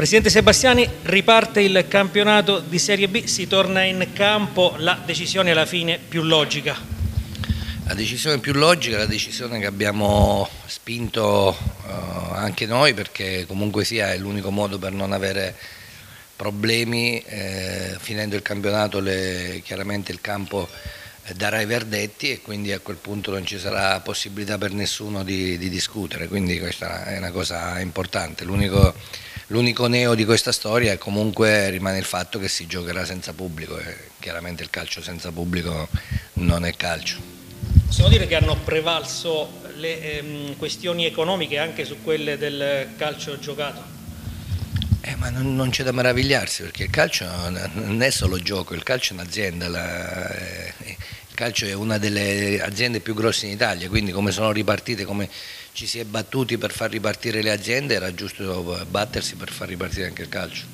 Presidente Sebastiani, riparte il campionato di Serie B, si torna in campo, la decisione alla fine più logica? La decisione più logica è la decisione che abbiamo spinto uh, anche noi perché comunque sia è l'unico modo per non avere problemi, eh, finendo il campionato le, chiaramente il campo darà i verdetti e quindi a quel punto non ci sarà possibilità per nessuno di, di discutere, quindi questa è una cosa importante. L'unico neo di questa storia è comunque rimane il fatto che si giocherà senza pubblico e chiaramente il calcio senza pubblico non è calcio. Possiamo dire che hanno prevalso le ehm, questioni economiche anche su quelle del calcio giocato? Eh, ma non, non c'è da meravigliarsi perché il calcio non è solo gioco, il calcio è un'azienda, eh, il calcio è una delle aziende più grosse in Italia, quindi come sono ripartite, come ci si è battuti per far ripartire le aziende, era giusto battersi per far ripartire anche il calcio.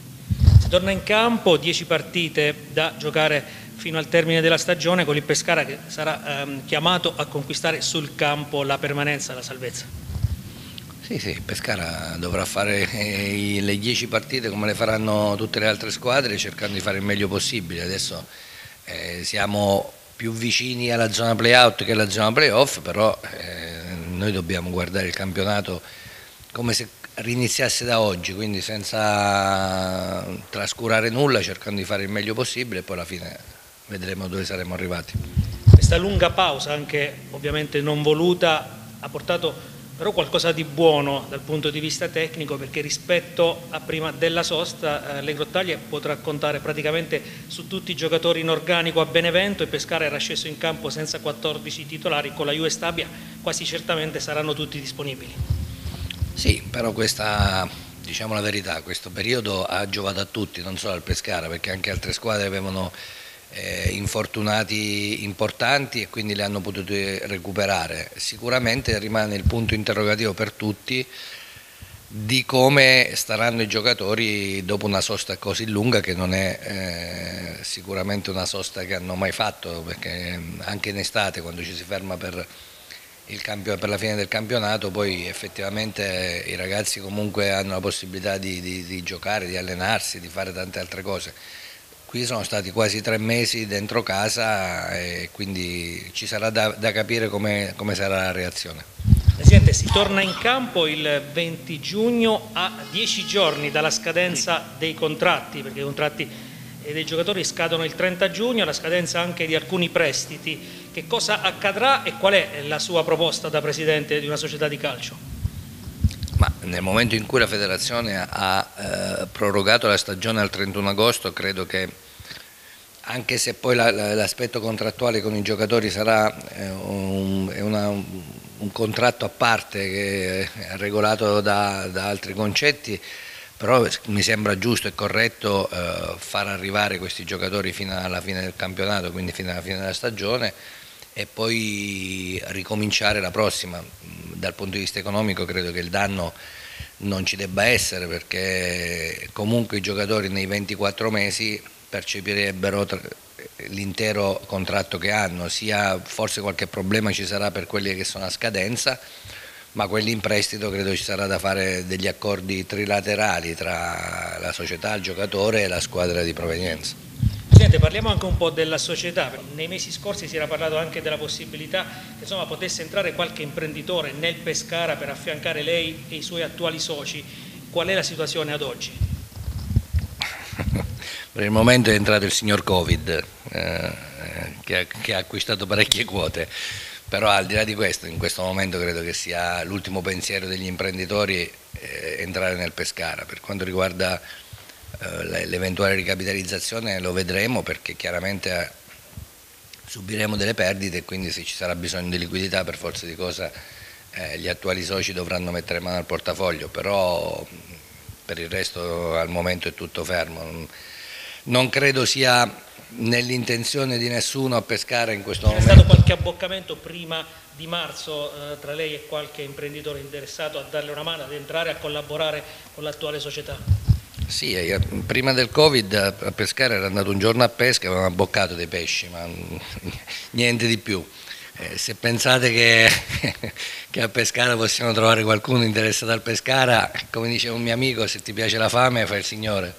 Si torna in campo, 10 partite da giocare fino al termine della stagione con il Pescara che sarà ehm, chiamato a conquistare sul campo la permanenza, la salvezza. Sì, sì, Pescara dovrà fare eh, le 10 partite come le faranno tutte le altre squadre cercando di fare il meglio possibile. Adesso eh, siamo più vicini alla zona play-out che alla zona play-off, però eh, noi dobbiamo guardare il campionato come se riniziasse da oggi, quindi senza trascurare nulla, cercando di fare il meglio possibile e poi alla fine vedremo dove saremo arrivati. Questa lunga pausa, anche ovviamente non voluta, ha portato però qualcosa di buono dal punto di vista tecnico perché rispetto a prima della sosta eh, le Grottaglie potrà contare praticamente su tutti i giocatori in organico a Benevento e Pescara era sceso in campo senza 14 titolari con la Juve Stabia quasi certamente saranno tutti disponibili. Sì, però questa, diciamo la verità, questo periodo ha giovato a tutti, non solo al Pescara perché anche altre squadre avevano eh, infortunati importanti e quindi li hanno potuti recuperare. Sicuramente rimane il punto interrogativo per tutti di come staranno i giocatori dopo una sosta così lunga che non è eh, sicuramente una sosta che hanno mai fatto perché anche in estate quando ci si ferma per, per la fine del campionato poi effettivamente i ragazzi comunque hanno la possibilità di, di, di giocare, di allenarsi, di fare tante altre cose Qui sono stati quasi tre mesi dentro casa e quindi ci sarà da, da capire come, come sarà la reazione. Presidente, si torna in campo il 20 giugno a dieci giorni dalla scadenza dei contratti, perché i contratti dei giocatori scadono il 30 giugno, la scadenza anche di alcuni prestiti. Che cosa accadrà e qual è la sua proposta da Presidente di una società di calcio? Ma nel momento in cui la federazione ha eh, prorogato la stagione al 31 agosto credo che anche se poi l'aspetto contrattuale con i giocatori sarà eh, un, una, un, contratto a parte che è regolato da, da, altri concetti, però mi sembra giusto e corretto eh, far arrivare questi giocatori fino alla fine del campionato, quindi fino alla fine della stagione e poi ricominciare la prossima. Dal punto di vista economico credo che il danno non ci debba essere perché comunque i giocatori nei 24 mesi percepirebbero l'intero contratto che hanno, sia forse qualche problema ci sarà per quelli che sono a scadenza, ma quelli in prestito credo ci sarà da fare degli accordi trilaterali tra la società, il giocatore e la squadra di provenienza. Presidente, parliamo anche un po' della società. Nei mesi scorsi si era parlato anche della possibilità che insomma, potesse entrare qualche imprenditore nel Pescara per affiancare lei e i suoi attuali soci. Qual è la situazione ad oggi? Per il momento è entrato il signor Covid eh, che, ha, che ha acquistato parecchie quote, però al di là di questo, in questo momento credo che sia l'ultimo pensiero degli imprenditori eh, entrare nel Pescara. Per quanto riguarda eh, l'eventuale ricapitalizzazione lo vedremo perché chiaramente eh, subiremo delle perdite e quindi se ci sarà bisogno di liquidità per forza di cosa eh, gli attuali soci dovranno mettere mano al portafoglio, però per il resto al momento è tutto fermo. Non credo sia nell'intenzione di nessuno a pescare in questo momento. C'è stato qualche abboccamento prima di marzo eh, tra lei e qualche imprenditore interessato a darle una mano, ad entrare a collaborare con l'attuale società? Sì, eh, prima del Covid a pescare era andato un giorno a pesca e avevamo abboccato dei pesci, ma niente di più. Eh, se pensate che che a Pescara possiamo trovare qualcuno interessato al Pescara, come dice un mio amico, se ti piace la fame fai il signore.